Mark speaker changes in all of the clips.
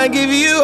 Speaker 1: I give you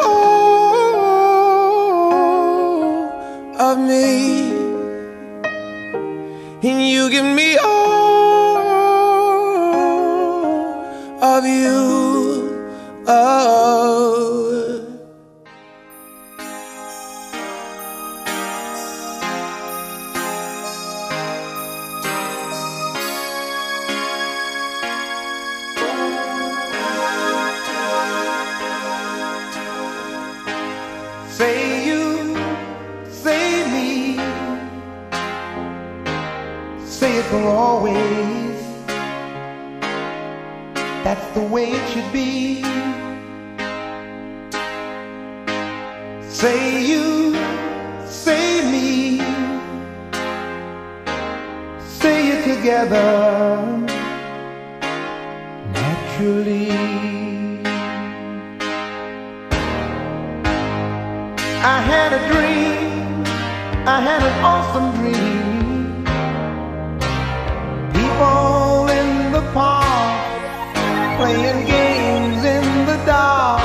Speaker 2: together naturally. I had a dream, I had an awesome dream. People in the park playing games in the dark,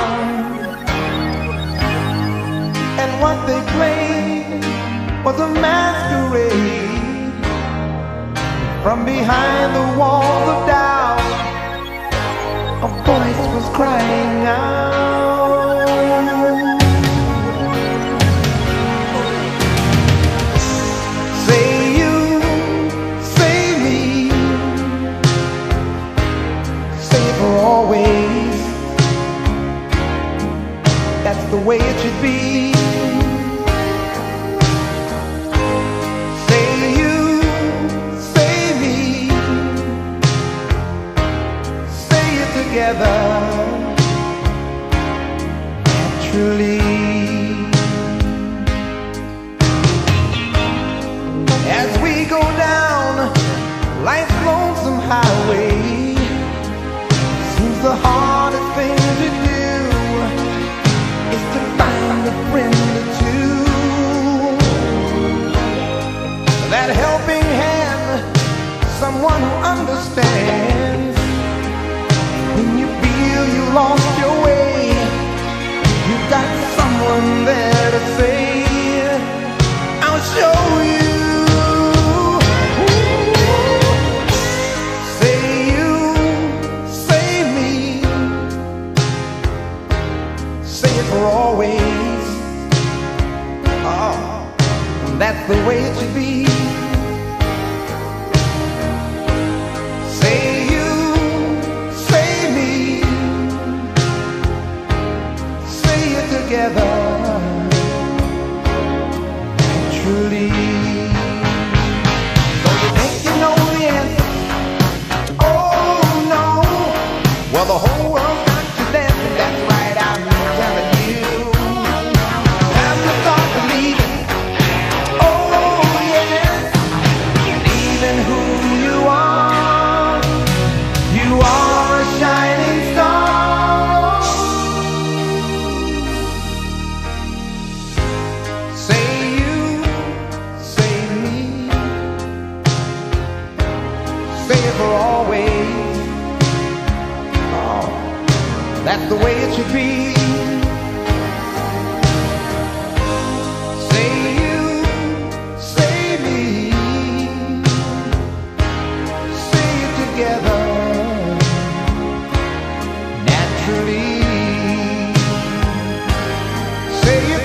Speaker 2: and what they played was a masquerade. From behind the walls of doubt, a voice was crying out. Say you, say me, it for always. That's the way it should be. Together. Naturally. As we go down life's lonesome highway, seems the hardest thing to do is to find a friend or two. That helping hand, someone who understands. Lost your way, you've got someone there to say, I'll show you. The way it should be. Say you, say me, say it together naturally. Say it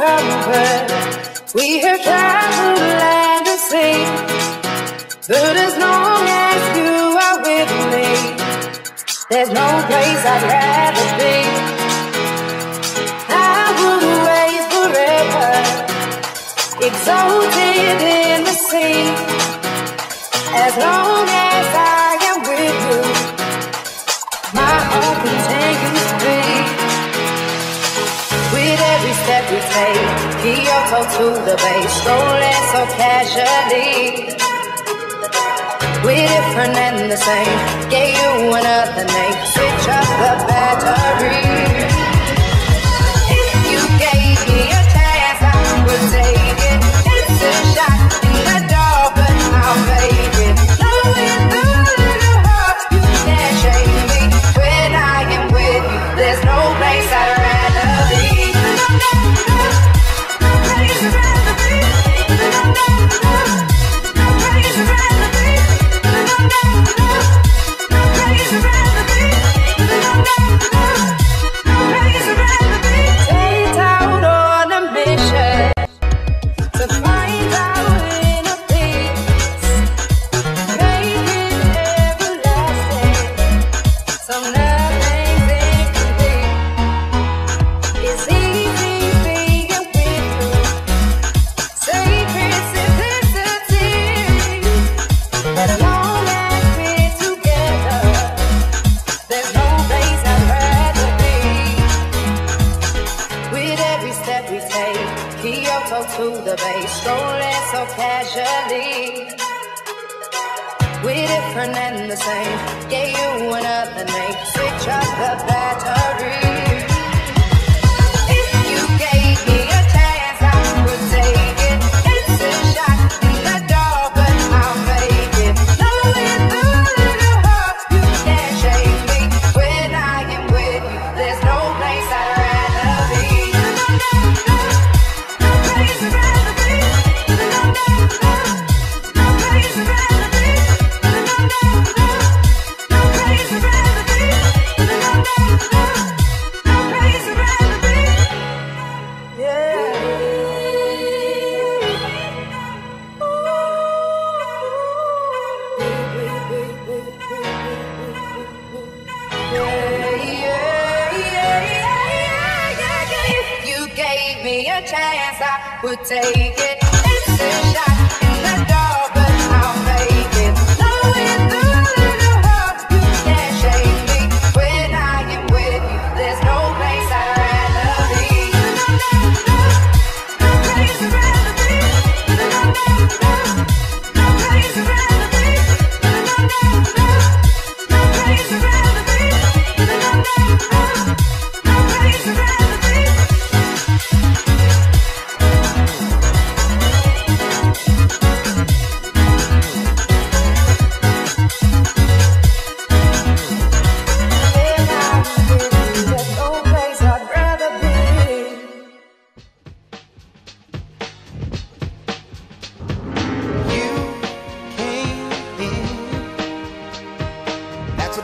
Speaker 3: comfort. We have traveled land and sea. But as long as you are with me, there's no place I'd rather be. I would wait forever, exalted in the sea. As long take, Kyoto to the bay, strolling so casually. We're different and the same. Gave you another name. Switch up the battery. If you gave me a chance, I would take it. to the bass, slowly, so casually. We're different and the same. Yeah, you another name. Switch up the battery. chance I would take it. It's a shot in the dark.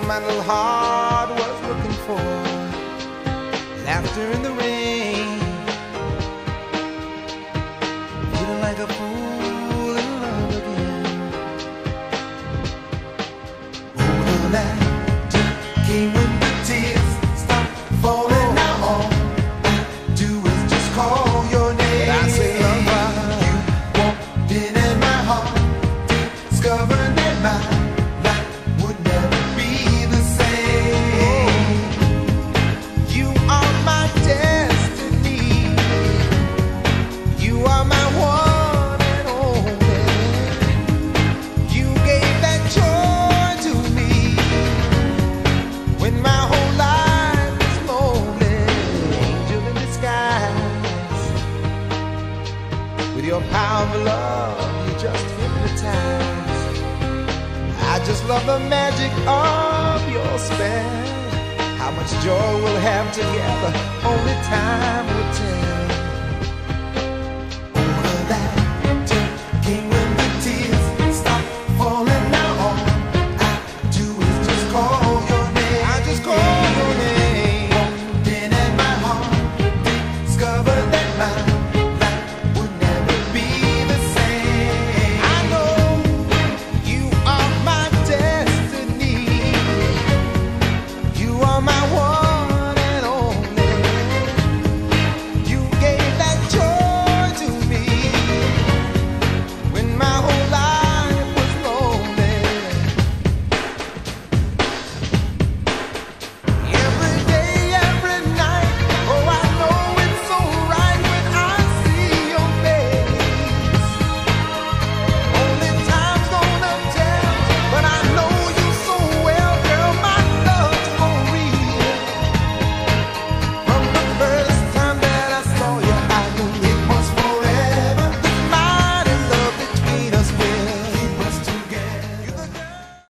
Speaker 2: my little heart. your power of love, you just hypnotize. I just love the magic of your spell. How much joy we'll have together, only time will tell.